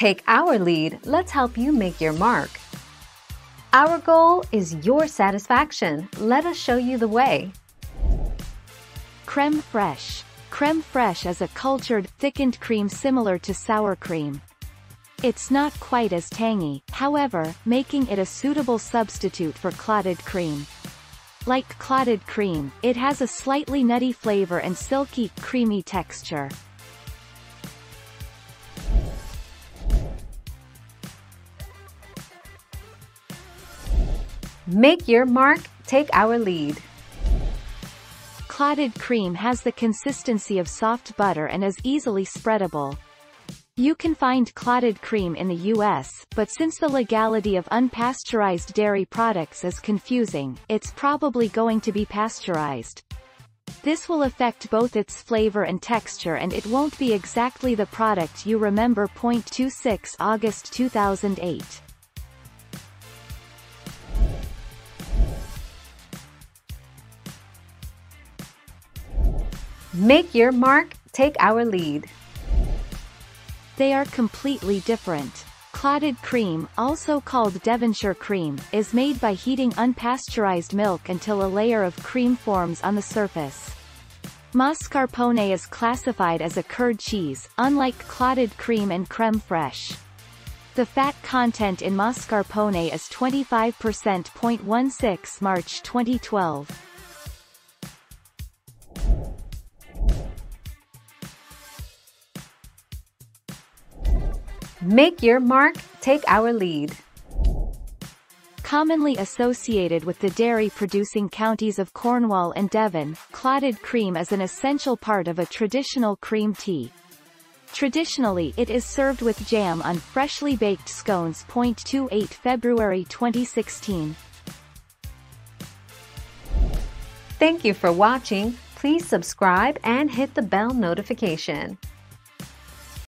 Take our lead, let's help you make your mark. Our goal is your satisfaction. Let us show you the way. Creme fraiche. Creme fraiche is a cultured, thickened cream similar to sour cream. It's not quite as tangy, however, making it a suitable substitute for clotted cream. Like clotted cream, it has a slightly nutty flavor and silky, creamy texture. Make your mark, take our lead. Clotted cream has the consistency of soft butter and is easily spreadable. You can find clotted cream in the US, but since the legality of unpasteurized dairy products is confusing, it's probably going to be pasteurized. This will affect both its flavor and texture and it won't be exactly the product you remember. 26 August 2008. Make your mark, take our lead. They are completely different. Clotted cream, also called Devonshire cream, is made by heating unpasteurized milk until a layer of cream forms on the surface. Mascarpone is classified as a curd cheese, unlike clotted cream and creme fraiche. The fat content in mascarpone is 25%. 16 March 2012. Make your mark, take our lead. Commonly associated with the dairy-producing counties of Cornwall and Devon, clotted cream is an essential part of a traditional cream tea. Traditionally it is served with jam on freshly baked scones. 28 February 2016. Thank you for watching. Please subscribe and hit the bell notification.